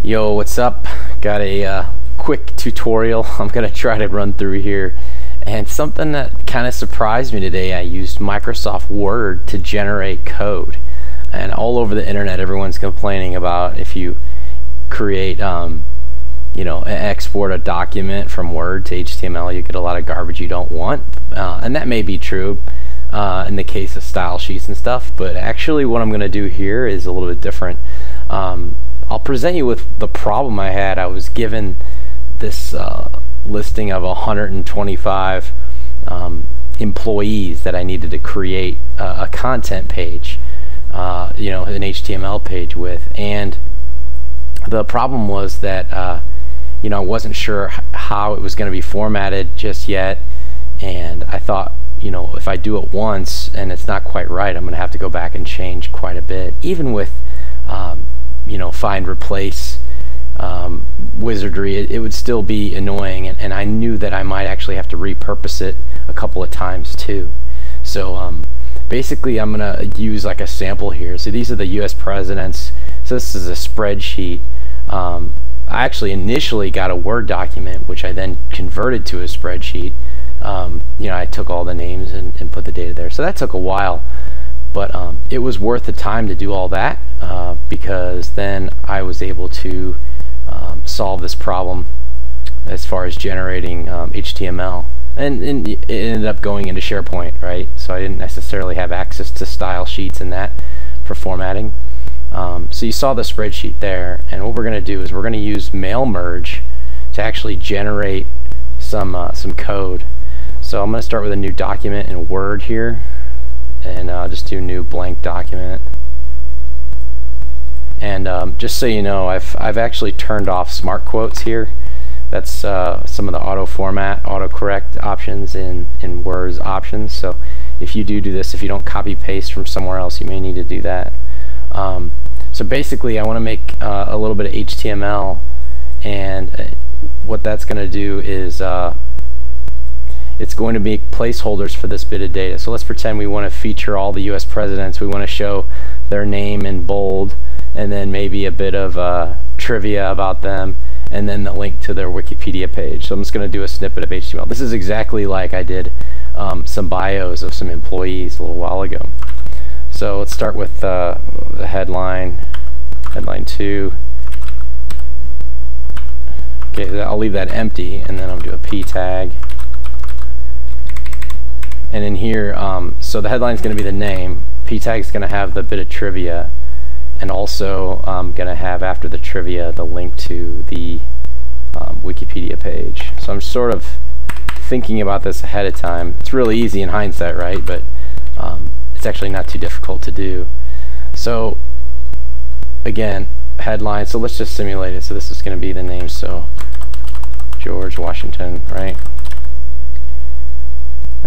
Yo, what's up? Got a uh, quick tutorial. I'm gonna try to run through here. And something that kind of surprised me today I used Microsoft Word to generate code. And all over the internet everyone's complaining about if you create um, you know export a document from Word to HTML you get a lot of garbage you don't want. Uh, and that may be true uh, in the case of style sheets and stuff but actually what I'm gonna do here is a little bit different. Um, I'll present you with the problem I had. I was given this uh, listing of 125 um, employees that I needed to create a, a content page, uh, you know, an HTML page with. And the problem was that, uh, you know, I wasn't sure how it was going to be formatted just yet. And I thought, you know, if I do it once and it's not quite right, I'm going to have to go back and change quite a bit, even with you know find replace um, wizardry it, it, would still be annoying and, and, I knew that I might actually have to repurpose it a couple of times too. So um, basically I'm gonna use like a sample here. So these are the US presidents. So this is a spreadsheet. Um, I actually initially got a Word document which I then converted to a spreadsheet. Um, you know I took all the names and, and put the data there. So that took a while but um, it was worth the time to do all that uh, because then I was able to um, solve this problem as far as generating um, HTML and, and, it ended up going into SharePoint right? So I didn't necessarily have access to style sheets and that for formatting. Um, so you saw the spreadsheet there and what we're going to do is we're going to use mail merge to actually generate some uh, some code. So I'm going to start with a new document in Word here and uh, just do new blank document. And um, just so you know I've, I've actually turned off smart quotes here. That's uh, some of the auto format autocorrect options in in Word's options. So if you do do this if you don't copy paste from somewhere else you may need to do that. Um, so basically I want to make uh, a little bit of HTML and uh, what that's going to do is uh, it's going to be placeholders for this bit of data. So let's pretend we want to feature all the US presidents. We want to show their name in bold and then maybe a bit of uh, trivia about them and then the link to their Wikipedia page. So I'm just going to do a snippet of HTML. This is exactly like I did um, some bios of some employees a little while ago. So let's start with uh, the headline, headline 2. Okay, I'll leave that empty and then I'll do a p tag and in here um, so the headline is going to be the name. P tag is going to have the bit of trivia. And also I'm um, going to have after the trivia the link to the um, Wikipedia page. So I'm sort of thinking about this ahead of time. It's really easy in hindsight right? But um, it's actually not too difficult to do. So again headline. So let's just simulate it. So this is going to be the name. So George Washington right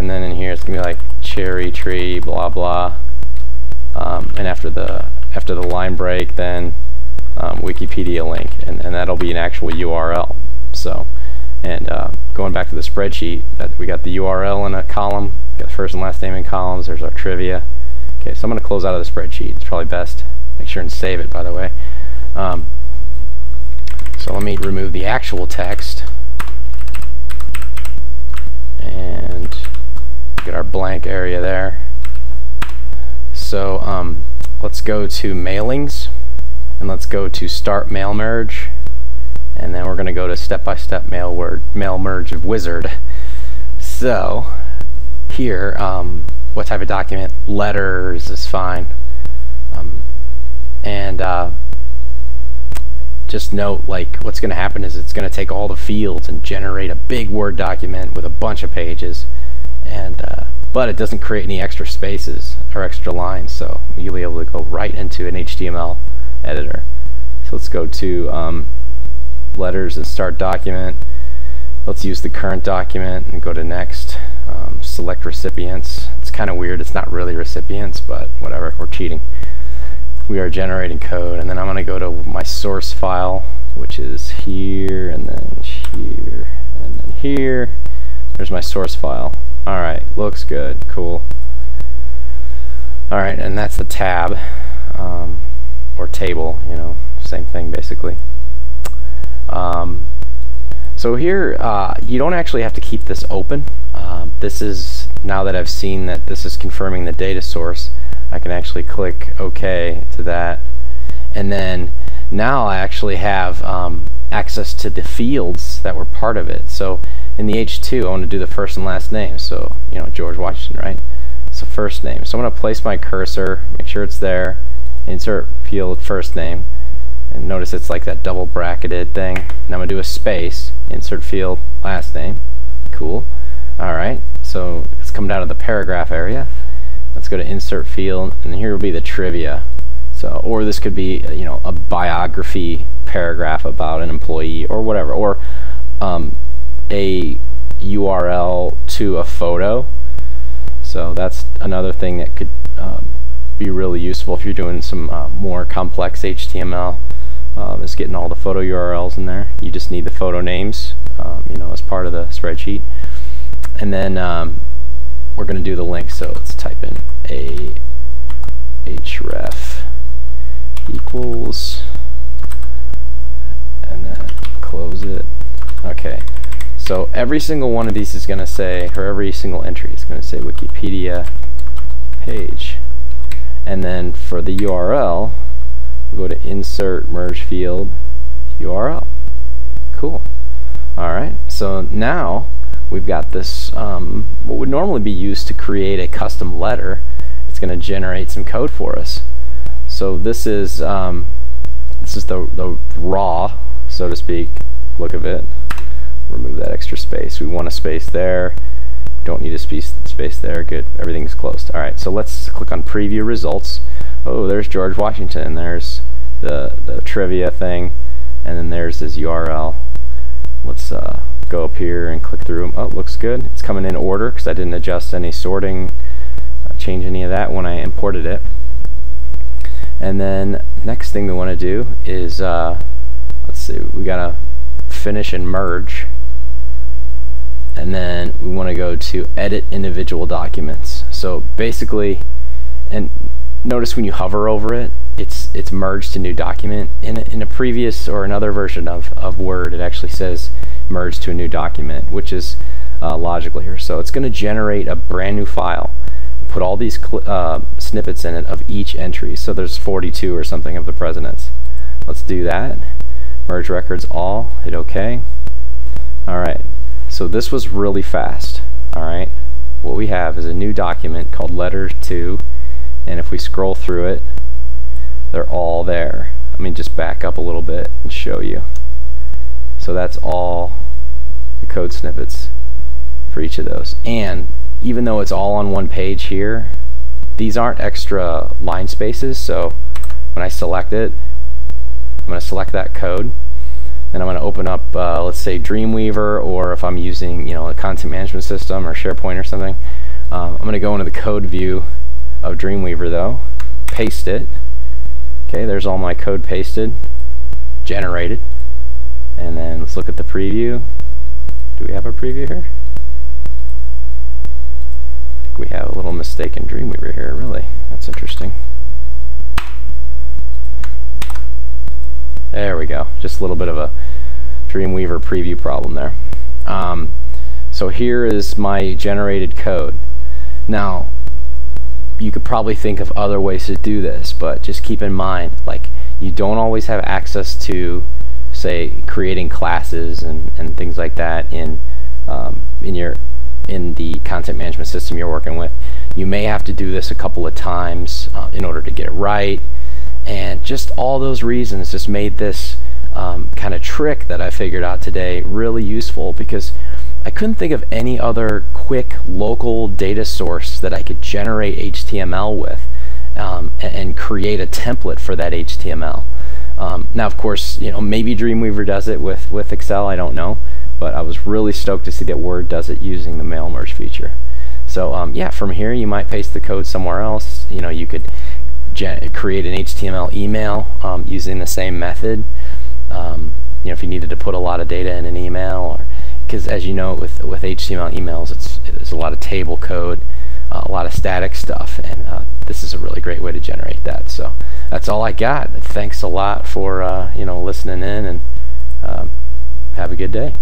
and then in here it's gonna be like cherry tree blah blah. Um, and after the after the line break then um, Wikipedia link and, and that'll be an actual URL so and uh, going back to the spreadsheet that we got the URL in a column got the first and last name in columns there's our trivia. Okay so I'm gonna close out of the spreadsheet it's probably best. Make sure and save it by the way. Um, so let me remove the actual text. And get our blank area there. So um, let's go to mailings and let's go to start mail merge and then we're going to go to step-by-step -step mail word mail merge wizard. So here, um, what type of document? Letters is fine. Um, and uh, just note like what's going to happen is it's going to take all the fields and generate a big Word document with a bunch of pages and uh, but it doesn't create any extra spaces or extra lines so you'll be able to go right into an HTML editor. So let's go to um, letters and start document. Let's use the current document and go to next um, select recipients. It's kind of weird it's not really recipients but whatever we're cheating. We are generating code and then I'm gonna go to my source file which is here and then here and then here. There's my source file Alright, looks good. Cool. Alright, and that's the tab, um, or table, you know, same thing basically. Um, so here, uh, you don't actually have to keep this open. Uh, this is, now that I've seen that this is confirming the data source, I can actually click OK to that. And then now I actually have um, access to the fields that were part of it. So in the H2, I want to do the first and last name. So, you know, George Washington, right? So first name. So I'm going to place my cursor, make sure it's there, insert field first name. And notice it's like that double bracketed thing. And I'm going to do a space, insert field last name. Cool. Alright, so let's come down to the paragraph area. Let's go to insert field, and here will be the trivia. So, or this could be, you know, a biography paragraph about an employee or whatever, or um, a URL to a photo. So that's another thing that could um, be really useful if you're doing some uh, more complex HTML. Um, is getting all the photo URLs in there. You just need the photo names, um, you know, as part of the spreadsheet. And then um, we're going to do the link. So let's type in a href equals and then close it. Okay. So every single one of these is going to say, or every single entry is going to say Wikipedia page. And then for the URL, we'll go to Insert Merge Field URL. Cool. Alright, so now we've got this, um, what would normally be used to create a custom letter. It's going to generate some code for us. So this is um, this is the, the raw, so to speak, look of it remove that extra space. We want a space there. Don't need a space, space there. Good. Everything's closed. All right. So let's click on preview results. Oh, there's George Washington. There's the, the trivia thing. And then there's his URL. Let's uh, go up here and click through them. Oh, looks good. It's coming in order because I didn't adjust any sorting, uh, change any of that when I imported it. And then next thing we want to do is, uh, let's see, we got to finish and merge and then we want to go to edit individual documents. So basically and notice when you hover over it it's it's merged to new document. In a, in a previous or another version of, of Word it actually says merge to a new document which is uh, logical here. So it's going to generate a brand new file put all these uh, snippets in it of each entry. So there's 42 or something of the presidents. Let's do that. Merge records all hit OK alright so this was really fast. All right. What we have is a new document called letter 2 and if we scroll through it they're all there. Let me just back up a little bit and show you. So that's all the code snippets for each of those. And even though it's all on one page here, these aren't extra line spaces, so when I select it, I'm going to select that code then I'm going to open up, uh, let's say Dreamweaver, or if I'm using, you know, a content management system or SharePoint or something. Um, I'm going to go into the code view of Dreamweaver though, paste it. Okay, there's all my code pasted, generated. And then let's look at the preview. Do we have a preview here? I think we have a little mistake in Dreamweaver here, really. That's interesting. There we go. Just a little bit of a Dreamweaver preview problem there. Um, so here is my generated code. Now, you could probably think of other ways to do this, but just keep in mind, like, you don't always have access to, say, creating classes and, and things like that in, um, in your in the content management system you're working with. You may have to do this a couple of times uh, in order to get it right and just all those reasons just made this um, kind of trick that I figured out today really useful because I couldn't think of any other quick local data source that I could generate HTML with um, and, and, create a template for that HTML. Um, now, of course, you know maybe Dreamweaver does it with with Excel. I don't know, but I was really stoked to see that Word does it using the mail merge feature. So um, yeah, from here you might paste the code somewhere else. You know, you could create an HTML email um, using the same method. Um, you know, if you needed to put a lot of data in an email, or because as you know, with with HTML emails, it's there's a lot of table code, uh, a lot of static stuff, and uh, this is a really great way to generate that. So that's all I got. Thanks a lot for uh, you know listening in, and um, have a good day.